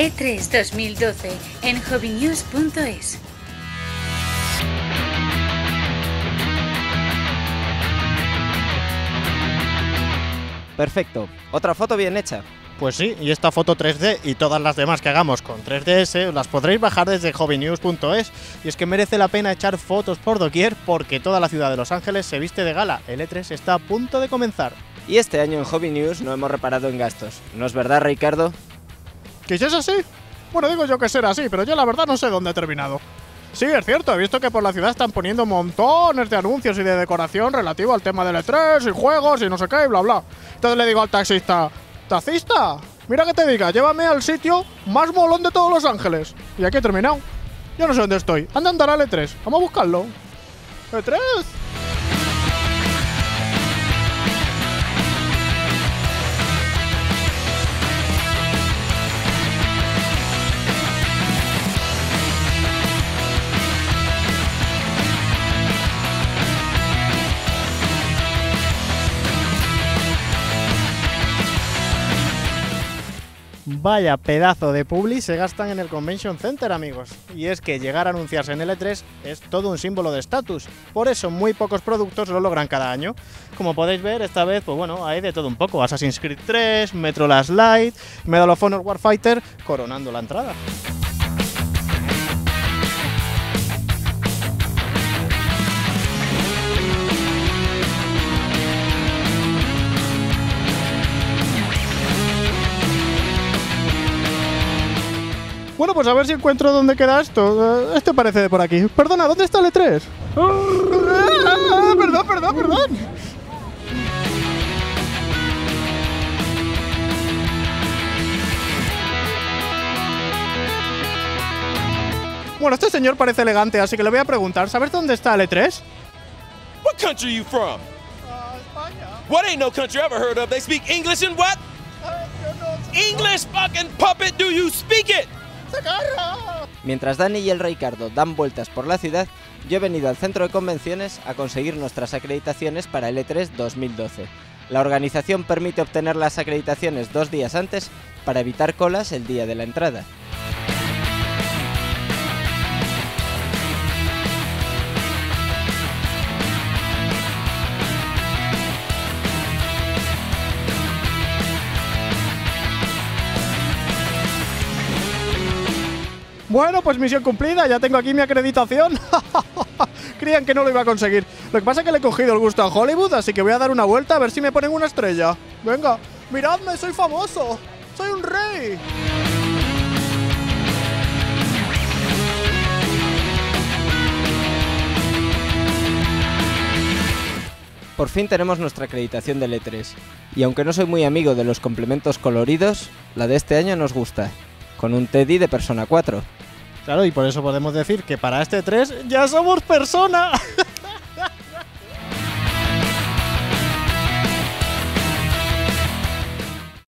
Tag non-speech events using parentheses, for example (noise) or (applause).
E3 2012 en hobbynews.es. Perfecto. Otra foto bien hecha. Pues sí, y esta foto 3D y todas las demás que hagamos con 3DS las podréis bajar desde hobbynews.es. Y es que merece la pena echar fotos por doquier porque toda la ciudad de Los Ángeles se viste de gala. El E3 está a punto de comenzar. Y este año en Hobby News no hemos reparado en gastos. ¿No es verdad, Ricardo? ¿Que si es así? Bueno, digo yo que será así, pero yo la verdad no sé dónde he terminado. Sí, es cierto, he visto que por la ciudad están poniendo montones de anuncios y de decoración relativo al tema del E3 y juegos y no sé qué y bla bla. Entonces le digo al taxista, ¡Taxista! Mira que te diga, llévame al sitio más molón de todos Los Ángeles. Y aquí he terminado. Yo no sé dónde estoy. Anda a andar al E3. Vamos a buscarlo. ¡E3! Vaya pedazo de publi se gastan en el Convention Center, amigos. Y es que llegar a anunciarse en el E3 es todo un símbolo de estatus. Por eso muy pocos productos lo logran cada año. Como podéis ver, esta vez, pues bueno, hay de todo un poco. Assassin's Creed 3, Metro Last Light, Medal of Honor Warfighter, coronando la entrada. Bueno, pues a ver si encuentro dónde queda esto. Eh, Este parece de por aquí. Perdona, ¿dónde está el E3? Ah, perdón, perdón, perdón. Bueno, este señor parece elegante, así que le voy a preguntar, ¿sabes dónde está el E3? What country you from? What ain't no country I ever heard of? They speak English and what? English fucking puppet, do you speak it? Mientras Dani y el Ricardo dan vueltas por la ciudad, yo he venido al centro de convenciones a conseguir nuestras acreditaciones para el E3 2012. La organización permite obtener las acreditaciones dos días antes para evitar colas el día de la entrada. Bueno, pues misión cumplida, ya tengo aquí mi acreditación. (laughs) Creían que no lo iba a conseguir. Lo que pasa es que le he cogido el gusto a Hollywood, así que voy a dar una vuelta a ver si me ponen una estrella. Venga, miradme, soy famoso. Soy un rey. Por fin tenemos nuestra acreditación del E3. Y aunque no soy muy amigo de los complementos coloridos, la de este año nos gusta. Con un Teddy de Persona 4. Claro, y por eso podemos decir que para este 3 ya somos persona. (laughs)